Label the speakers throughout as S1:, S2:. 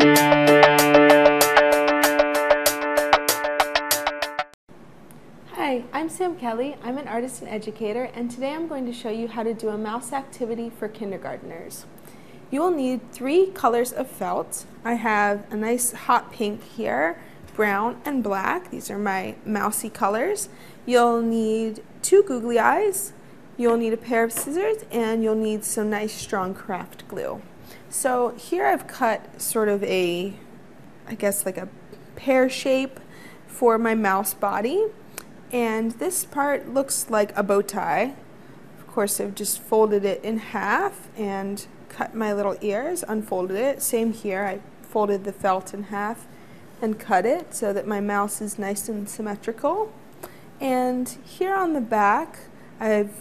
S1: Hi, I'm Sam Kelly. I'm an artist and educator, and today I'm going to show you how to do a mouse activity for kindergarteners. You will need three colors of felt. I have a nice hot pink here, brown and black. These are my mousy colors. You'll need two googly eyes, you'll need a pair of scissors, and you'll need some nice strong craft glue. So here I've cut sort of a, I guess like a pear shape for my mouse body. And this part looks like a bow tie. Of course, I've just folded it in half and cut my little ears, unfolded it. Same here, I folded the felt in half and cut it so that my mouse is nice and symmetrical. And here on the back, I've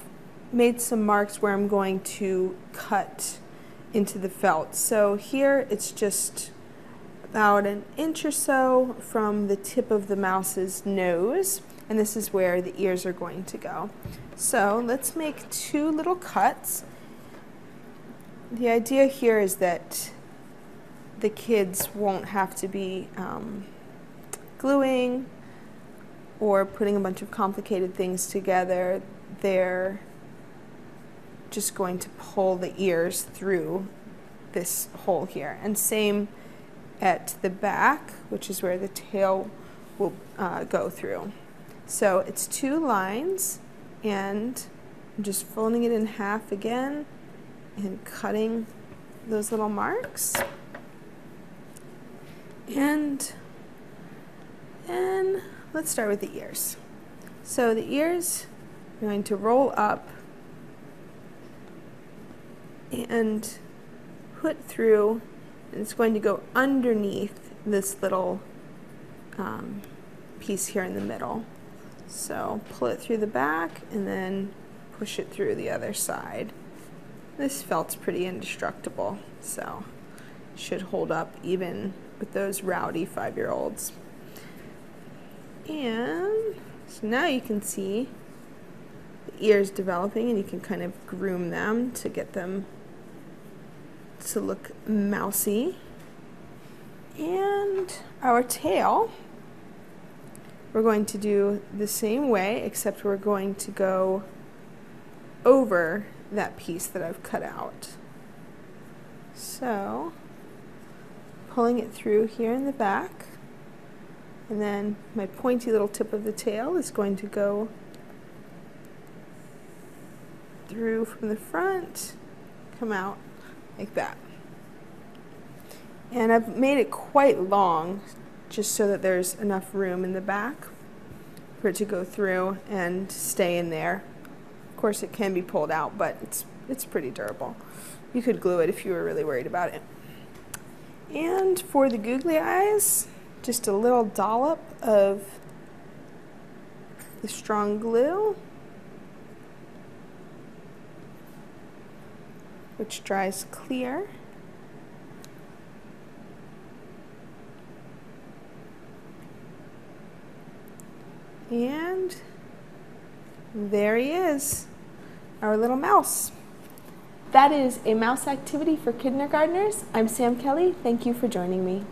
S1: made some marks where I'm going to cut into the felt. So here it's just about an inch or so from the tip of the mouse's nose and this is where the ears are going to go. So let's make two little cuts. The idea here is that the kids won't have to be um, gluing or putting a bunch of complicated things together. They're just going to pull the ears through this hole here. And same at the back, which is where the tail will uh, go through. So it's two lines and I'm just folding it in half again and cutting those little marks. And then let's start with the ears. So the ears, I'm going to roll up and put through, and it's going to go underneath this little um, piece here in the middle. So pull it through the back and then push it through the other side. This felt's pretty indestructible, so should hold up even with those rowdy five-year-olds. And so now you can see the ears developing and you can kind of groom them to get them to look mousy. And our tail we're going to do the same way, except we're going to go over that piece that I've cut out. So, pulling it through here in the back, and then my pointy little tip of the tail is going to go through from the front, come out like that. And I've made it quite long just so that there's enough room in the back for it to go through and stay in there. Of course it can be pulled out, but it's, it's pretty durable. You could glue it if you were really worried about it. And for the googly eyes, just a little dollop of the strong glue, which dries clear. And there he is, our little mouse. That is a mouse activity for kindergartners. I'm Sam Kelly. Thank you for joining me.